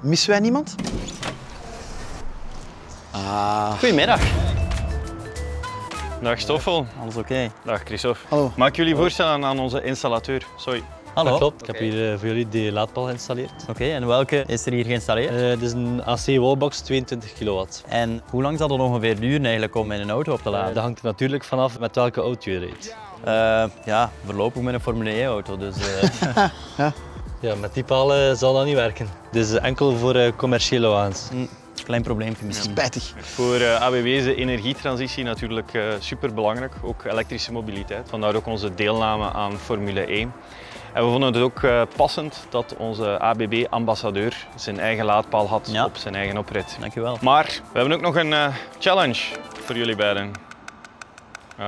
Missen wij niemand? Ah, Goedemiddag. Dag Stoffel. Alles oké? Dag Christophe. Hallo. Mag ik jullie voorstellen aan onze installateur? Sorry. Hallo. Dat klopt. Ik heb hier eh, voor jullie de laadpaal geïnstalleerd. Oké, en welke is er hier geïnstalleerd? Eh, dit is een AC wallbox 22 kilowatt. En hoe lang zal het ongeveer duren eigenlijk om in een auto op te Eh, laden? dat hangt er natuurlijk vanaf met welke auto je rijdt. Eh, ja, voorlopig met een Formule 1 auto, dus eh, Ja, met die palen zal dat niet werken. Dit is enkel voor eh, commerciële wagens. een klein probleempje misschien. spijtig. Voor eh, ABB is de energietransitie natuurlijk uh, super belangrijk, ook elektrische mobiliteit. Vandaar ook onze deelname aan Formule 1. En we vonden het ook uh, passend dat onze ABB-ambassadeur zijn eigen laadpaal had Ja. op zijn eigen oprit. Dankjewel. Maar we hebben ook nog een eh, challenge voor jullie beiden.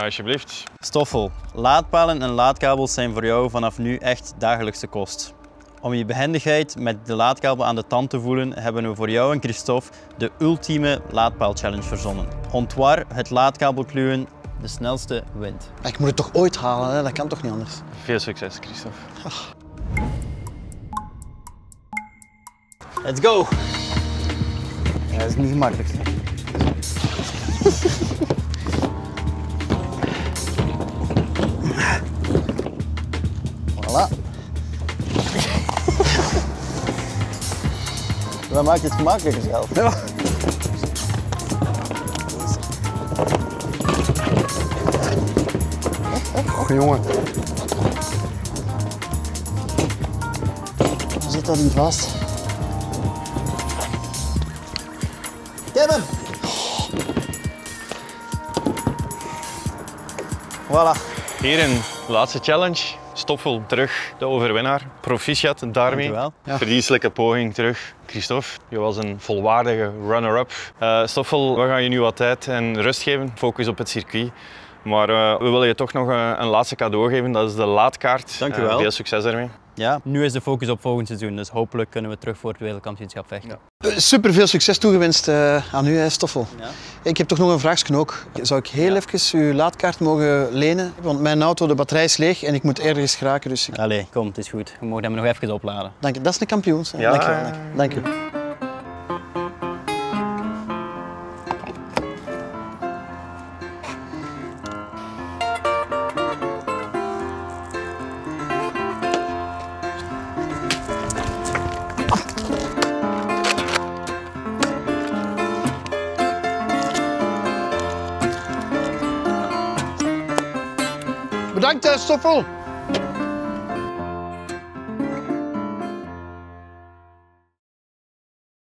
Alsjeblieft. Stoffel, laadpalen en laadkabels zijn voor jou vanaf nu echt dagelijkse kost. Om je behendigheid met de laadkabel aan de tand te voelen, hebben we voor jou en Christophe de ultieme laadpaal-challenge verzonnen. Ontwar het laadkabelkluwen, de snelste wint. Ik moet het toch ooit halen, hè? dat kan toch niet anders? Veel succes, Christophe. Let's go! Ja, dat is niet gemakkelijk. hè. voilà. Dat maakt het gemakkelijker zelf. Ja. Och jongen. Zit dat niet vast? Kevin! Voilà. Heren, laatste challenge. Stoffel terug, de overwinnaar. Proficiat daarmee. Dankjewel. Ja. Verdienstelijke poging terug. Christophe, je was een volwaardige runner-up. Eh Stoffel, we gaan je nu wat tijd en rust geven. Focus op het circuit. Maar eh, we willen je toch nog eh, een laatste cadeau geven. Dat is de laadkaart. Dankjewel. Eh, veel succes ermee. Ja, nu is de focus op volgend seizoen, dus hopelijk kunnen we terug voor het wereldkampioenschap vechten. Super veel succes toegewenst eh, aan u, hè, Stoffel. Ja. Ik heb toch nog een vraagje ook. Zou ik heel even uw laadkaart mogen lenen? Want mijn auto, de batterij is leeg en ik moet ergens geraken. Dus ik... Allee, kom, het is goed. We mogen hem nog even opladen. Dank je. Dat is een kampioen. Ja. Dank je wel. Dank je. Dank je. Bedankt, eh, Stoffel.